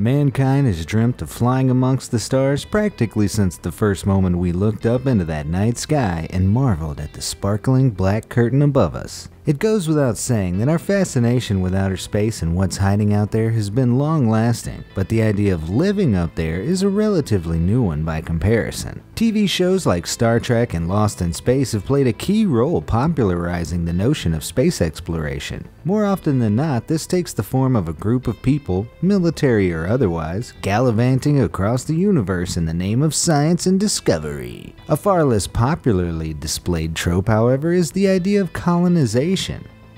Mankind has dreamt of flying amongst the stars practically since the first moment we looked up into that night sky and marveled at the sparkling black curtain above us. It goes without saying that our fascination with outer space and what's hiding out there has been long lasting, but the idea of living up there is a relatively new one by comparison. TV shows like Star Trek and Lost in Space have played a key role popularizing the notion of space exploration. More often than not, this takes the form of a group of people, military or otherwise, gallivanting across the universe in the name of science and discovery. A far less popularly displayed trope, however, is the idea of colonization.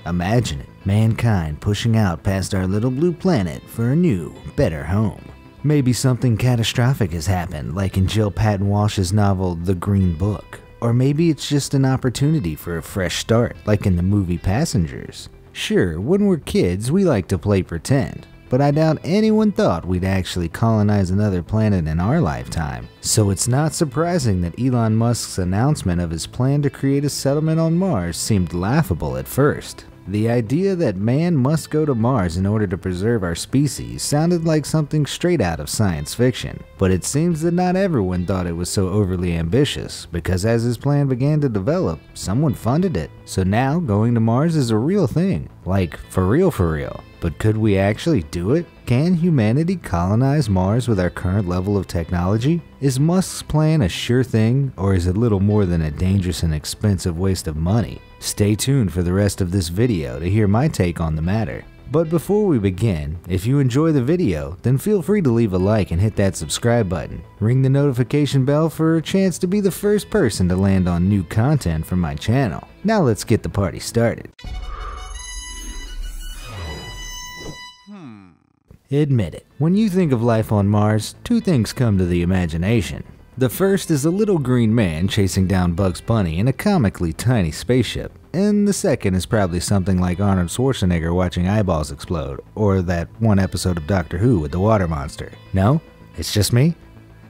Imagine it, mankind pushing out past our little blue planet for a new, better home. Maybe something catastrophic has happened, like in Jill Paton Walsh's novel The Green Book. Or maybe it's just an opportunity for a fresh start, like in the movie Passengers. Sure, when we're kids, we like to play pretend, but I doubt anyone thought we'd actually colonize another planet in our lifetime. So it's not surprising that Elon Musk's announcement of his plan to create a settlement on Mars seemed laughable at first. The idea that man must go to Mars in order to preserve our species sounded like something straight out of science fiction, but it seems that not everyone thought it was so overly ambitious, because as his plan began to develop, someone funded it. So now going to Mars is a real thing, like for real for real. But could we actually do it? Can humanity colonize Mars with our current level of technology? Is Musk's plan a sure thing, or is it little more than a dangerous and expensive waste of money? Stay tuned for the rest of this video to hear my take on the matter. But before we begin, if you enjoy the video, then feel free to leave a like and hit that subscribe button. Ring the notification bell for a chance to be the first person to land on new content from my channel. Now let's get the party started. Admit it, when you think of life on Mars, two things come to the imagination. The first is a little green man chasing down Bugs Bunny in a comically tiny spaceship, and the second is probably something like Arnold Schwarzenegger watching eyeballs explode, or that one episode of Doctor Who with the water monster. No? It's just me?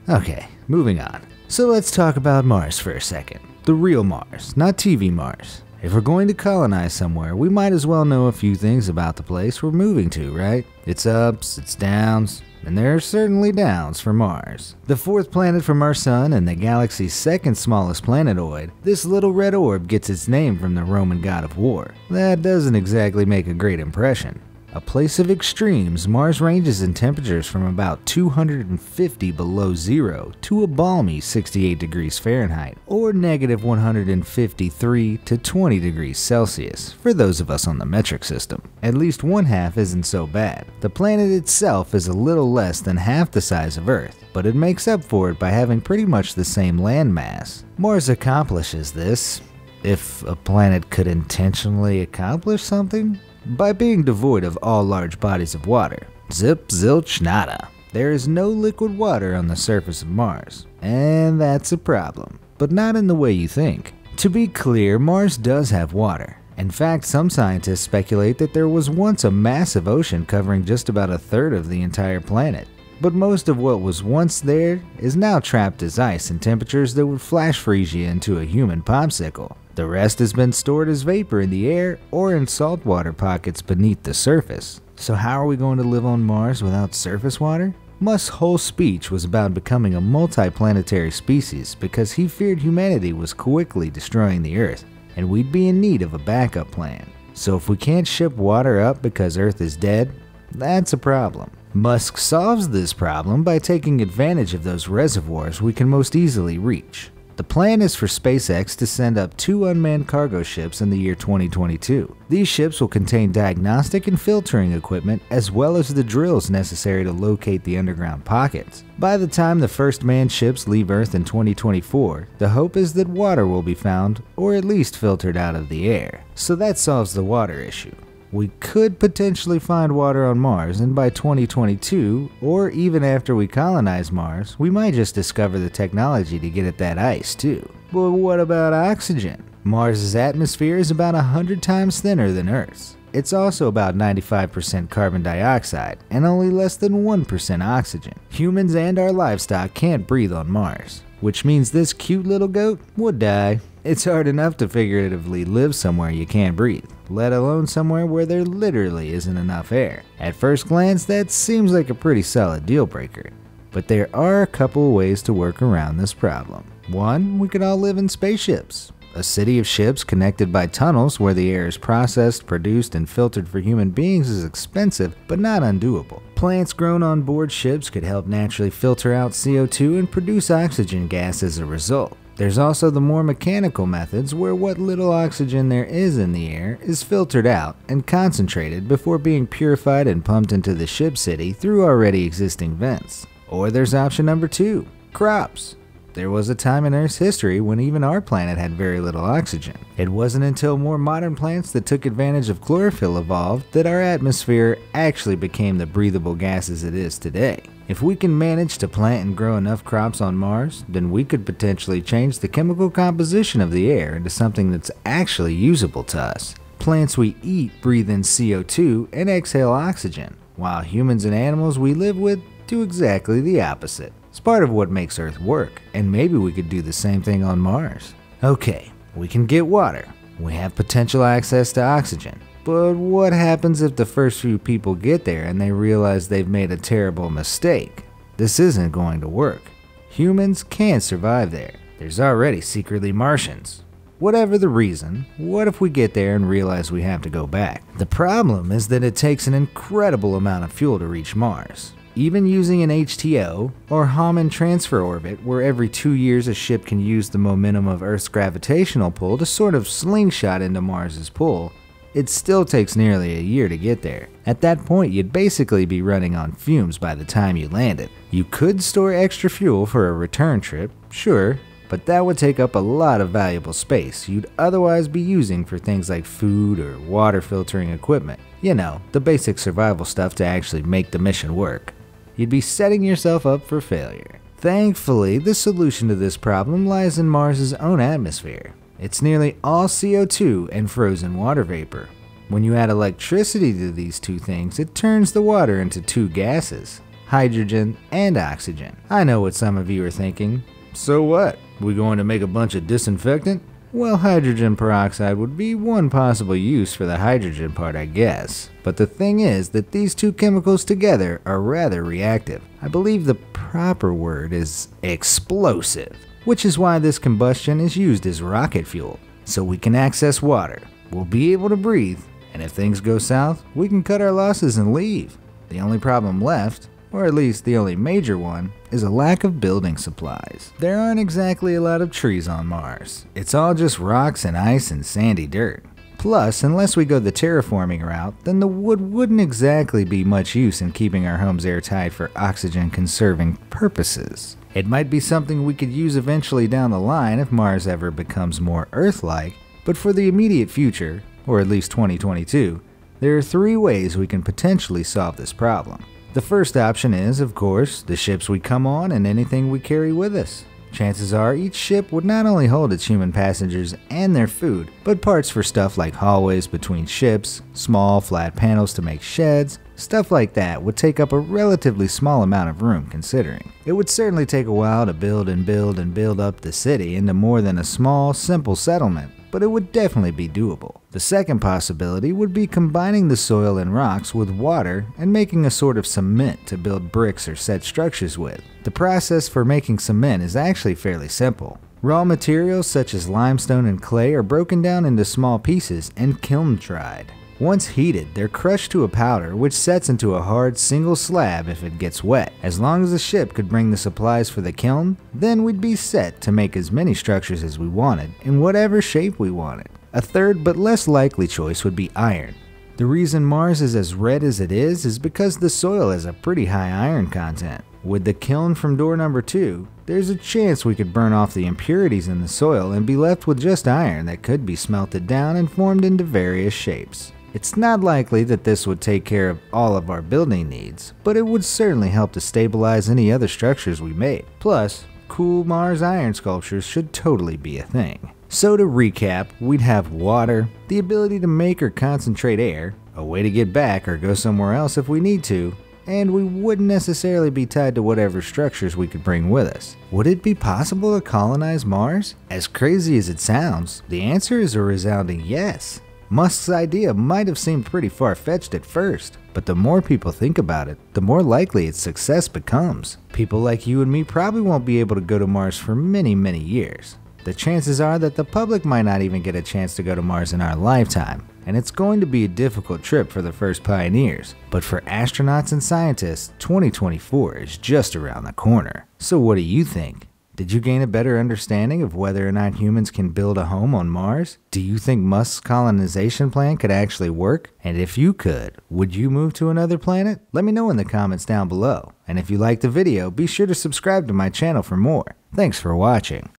Okay, moving on. So let's talk about Mars for a second. The real Mars, not TV Mars. If we're going to colonize somewhere, we might as well know a few things about the place we're moving to, right? Its ups, its downs, and there are certainly downs for Mars. The fourth planet from our sun and the galaxy's second smallest planetoid, this little red orb gets its name from the Roman god of war. That doesn't exactly make a great impression. A place of extremes, Mars ranges in temperatures from about 250 below zero to a balmy 68 degrees Fahrenheit, or negative 153 to 20 degrees Celsius, for those of us on the metric system. At least one half isn't so bad. The planet itself is a little less than half the size of Earth, but it makes up for it by having pretty much the same land mass. Mars accomplishes this, if a planet could intentionally accomplish something, by being devoid of all large bodies of water. Zip, zilch, nada. There is no liquid water on the surface of Mars, and that's a problem, but not in the way you think. To be clear, Mars does have water. In fact, some scientists speculate that there was once a massive ocean covering just about a third of the entire planet. But most of what was once there is now trapped as ice in temperatures that would flash freeze you into a human popsicle. The rest has been stored as vapor in the air or in saltwater pockets beneath the surface. So how are we going to live on Mars without surface water? Musk's whole speech was about becoming a multi-planetary species because he feared humanity was quickly destroying the Earth, and we'd be in need of a backup plan. So if we can't ship water up because Earth is dead, that's a problem. Musk solves this problem by taking advantage of those reservoirs we can most easily reach. The plan is for SpaceX to send up two unmanned cargo ships in the year 2022. These ships will contain diagnostic and filtering equipment as well as the drills necessary to locate the underground pockets. By the time the first manned ships leave Earth in 2024, the hope is that water will be found or at least filtered out of the air. So that solves the water issue we could potentially find water on Mars, and by 2022, or even after we colonize Mars, we might just discover the technology to get at that ice too. But what about oxygen? Mars's atmosphere is about 100 times thinner than Earth's. It's also about 95% carbon dioxide and only less than 1% oxygen. Humans and our livestock can't breathe on Mars, which means this cute little goat would die. It's hard enough to figuratively live somewhere you can't breathe, let alone somewhere where there literally isn't enough air. At first glance, that seems like a pretty solid deal breaker. But there are a couple ways to work around this problem. One, we could all live in spaceships. A city of ships connected by tunnels where the air is processed, produced, and filtered for human beings is expensive, but not undoable. Plants grown on board ships could help naturally filter out CO2 and produce oxygen gas as a result. There's also the more mechanical methods where what little oxygen there is in the air is filtered out and concentrated before being purified and pumped into the ship city through already existing vents. Or there's option number two crops. There was a time in Earth's history when even our planet had very little oxygen. It wasn't until more modern plants that took advantage of chlorophyll evolved that our atmosphere actually became the breathable gases it is today. If we can manage to plant and grow enough crops on Mars, then we could potentially change the chemical composition of the air into something that's actually usable to us. Plants we eat breathe in CO2 and exhale oxygen, while humans and animals we live with do exactly the opposite. It's part of what makes Earth work, and maybe we could do the same thing on Mars. Okay, we can get water. We have potential access to oxygen. But what happens if the first few people get there and they realize they've made a terrible mistake? This isn't going to work. Humans can't survive there. There's already secretly Martians. Whatever the reason, what if we get there and realize we have to go back? The problem is that it takes an incredible amount of fuel to reach Mars. Even using an HTO, or Hohmann transfer orbit, where every two years a ship can use the momentum of Earth's gravitational pull to sort of slingshot into Mars's pull, it still takes nearly a year to get there. At that point, you'd basically be running on fumes by the time you landed. You could store extra fuel for a return trip, sure, but that would take up a lot of valuable space you'd otherwise be using for things like food or water filtering equipment. You know, the basic survival stuff to actually make the mission work you'd be setting yourself up for failure. Thankfully, the solution to this problem lies in Mars' own atmosphere. It's nearly all CO2 and frozen water vapor. When you add electricity to these two things, it turns the water into two gases hydrogen and oxygen. I know what some of you are thinking. So what? We going to make a bunch of disinfectant? Well, hydrogen peroxide would be one possible use for the hydrogen part, I guess. But the thing is that these two chemicals together are rather reactive. I believe the proper word is explosive, which is why this combustion is used as rocket fuel. So we can access water, we'll be able to breathe, and if things go south, we can cut our losses and leave. The only problem left or at least the only major one, is a lack of building supplies. There aren't exactly a lot of trees on Mars. It's all just rocks and ice and sandy dirt. Plus, unless we go the terraforming route, then the wood wouldn't exactly be much use in keeping our homes airtight for oxygen conserving purposes. It might be something we could use eventually down the line if Mars ever becomes more Earth like, but for the immediate future, or at least 2022, there are three ways we can potentially solve this problem. The first option is, of course, the ships we come on and anything we carry with us. Chances are each ship would not only hold its human passengers and their food, but parts for stuff like hallways between ships, small flat panels to make sheds, stuff like that would take up a relatively small amount of room considering. It would certainly take a while to build and build and build up the city into more than a small, simple settlement, but it would definitely be doable. The second possibility would be combining the soil and rocks with water and making a sort of cement to build bricks or set structures with. The process for making cement is actually fairly simple. Raw materials such as limestone and clay are broken down into small pieces and kiln dried. Once heated, they're crushed to a powder which sets into a hard single slab if it gets wet. As long as the ship could bring the supplies for the kiln, then we'd be set to make as many structures as we wanted in whatever shape we wanted. A third but less likely choice would be iron. The reason Mars is as red as it is is because the soil has a pretty high iron content. With the kiln from door number 2, there's a chance we could burn off the impurities in the soil and be left with just iron that could be smelted down and formed into various shapes. It's not likely that this would take care of all of our building needs, but it would certainly help to stabilize any other structures we made. Plus, cool Mars iron sculptures should totally be a thing. So to recap, we'd have water, the ability to make or concentrate air, a way to get back or go somewhere else if we need to, and we wouldn't necessarily be tied to whatever structures we could bring with us. Would it be possible to colonize Mars? As crazy as it sounds, the answer is a resounding yes. Musk's idea might have seemed pretty far fetched at first, but the more people think about it, the more likely its success becomes. People like you and me probably won't be able to go to Mars for many, many years. The chances are that the public might not even get a chance to go to Mars in our lifetime, and it's going to be a difficult trip for the first pioneers. But for astronauts and scientists, 2024 is just around the corner. So what do you think? Did you gain a better understanding of whether or not humans can build a home on Mars? Do you think Musk's colonization plan could actually work? And if you could, would you move to another planet? Let me know in the comments down below. And if you liked the video, be sure to subscribe to my channel for more. Thanks for watching.